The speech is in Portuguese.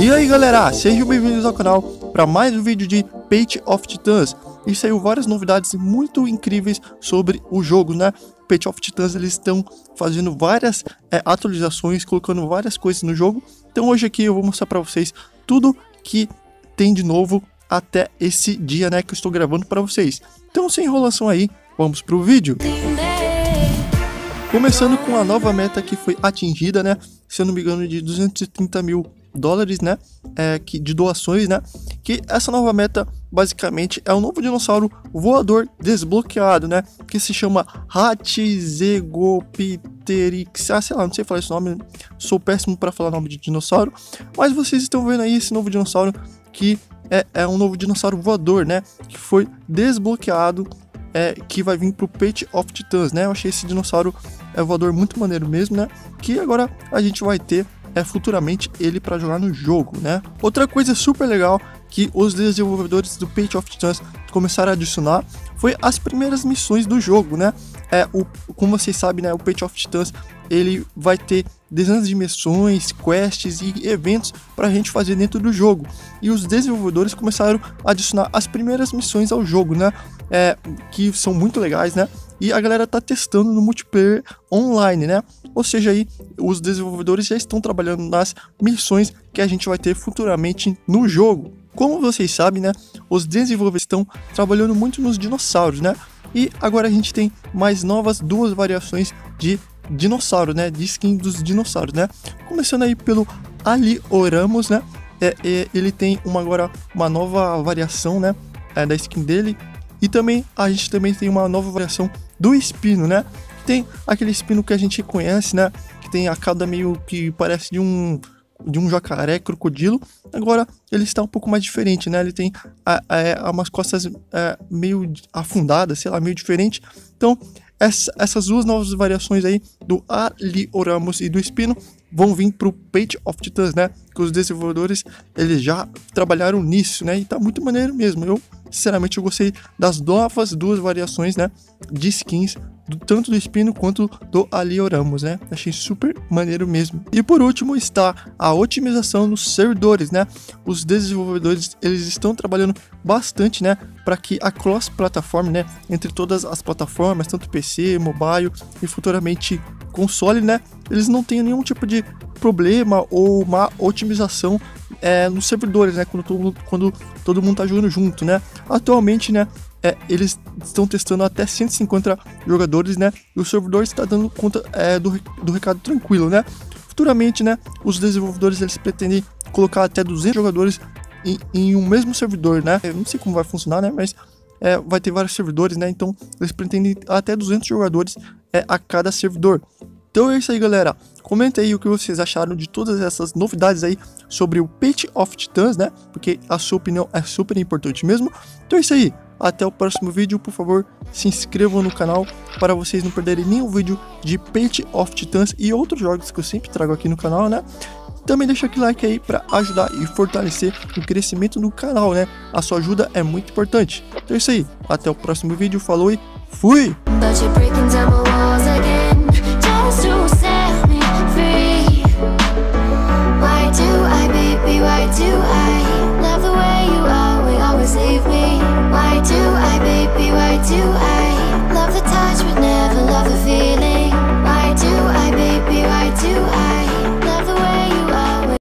E aí galera, sejam bem-vindos ao canal para mais um vídeo de Page of Titans. E saiu várias novidades muito incríveis sobre o jogo, né? Page of Titans eles estão fazendo várias é, atualizações, colocando várias coisas no jogo. Então hoje aqui eu vou mostrar para vocês tudo que tem de novo até esse dia, né, que eu estou gravando para vocês. Então sem enrolação aí, vamos pro vídeo. Começando com a nova meta que foi atingida, né? Se eu não me engano, de 230 mil dólares, né? É, que, de doações, né? Que essa nova meta, basicamente, é um novo dinossauro voador desbloqueado, né? Que se chama Hatzegopterix. Ah, sei lá, não sei falar esse nome. Sou péssimo para falar nome de dinossauro. Mas vocês estão vendo aí esse novo dinossauro que é, é um novo dinossauro voador, né? Que foi desbloqueado é, que vai vir pro Page of Titans, né? Eu achei esse dinossauro é, voador muito maneiro mesmo, né? Que agora a gente vai ter é, futuramente ele para jogar no jogo, né? Outra coisa super legal que os desenvolvedores do Page of Titans começaram a adicionar foi as primeiras missões do jogo, né? É, o, como vocês sabem, né, o Page of Titans ele vai ter dezenas de missões, quests e eventos para a gente fazer dentro do jogo. E os desenvolvedores começaram a adicionar as primeiras missões ao jogo, né? É, que são muito legais, né? E a galera tá testando no multiplayer online, né? Ou seja, aí os desenvolvedores já estão trabalhando nas missões que a gente vai ter futuramente no jogo. Como vocês sabem, né? Os desenvolvedores estão trabalhando muito nos dinossauros, né? E agora a gente tem mais novas duas variações de dinossauro, né? De skin dos dinossauros, né? Começando aí pelo Alioramus, né? É, é, ele tem uma, agora uma nova variação, né? É, da skin dele. E também a gente também tem uma nova variação do espino, né? Tem aquele espino que a gente conhece, né? Que tem a cauda meio que parece de um de um jacaré crocodilo. Agora ele está um pouco mais diferente, né? Ele tem a, a, umas costas é, meio afundadas, sei lá, meio diferente. Então essa, essas duas novas variações aí do Alioramus e do Espino vão vir para o Page of Titans, né? Que os desenvolvedores eles já trabalharam nisso, né? E tá muito maneiro mesmo. Eu, sinceramente, eu gostei das novas duas variações, né? De skins do, tanto do Espino quanto do Alioramus, né? Achei super maneiro mesmo. E por último está a otimização nos servidores, né? Os desenvolvedores eles estão trabalhando bastante, né, para que a cross-plataforma, né, entre todas as plataformas, tanto PC, mobile e futuramente console, né, eles não tenham nenhum tipo de problema ou uma otimização é, nos servidores, né, quando todo, quando todo mundo tá jogando junto, né. Atualmente, né, é, eles estão testando até 150 jogadores, né? E o servidor está dando conta é, do, do recado tranquilo, né? Futuramente, né? Os desenvolvedores eles pretendem colocar até 200 jogadores em, em um mesmo servidor, né? Eu não sei como vai funcionar, né? Mas é, vai ter vários servidores, né? Então eles pretendem até 200 jogadores é, a cada servidor. Então é isso aí, galera. Comenta aí o que vocês acharam de todas essas novidades aí sobre o Page of Titans, né? Porque a sua opinião é super importante mesmo. Então é isso aí. Até o próximo vídeo, por favor, se inscrevam no canal para vocês não perderem nenhum vídeo de Page of Titans e outros jogos que eu sempre trago aqui no canal, né? Também deixa aquele like aí para ajudar e fortalecer o crescimento do canal, né? A sua ajuda é muito importante. Então é isso aí. Até o próximo vídeo. Falou e Fui!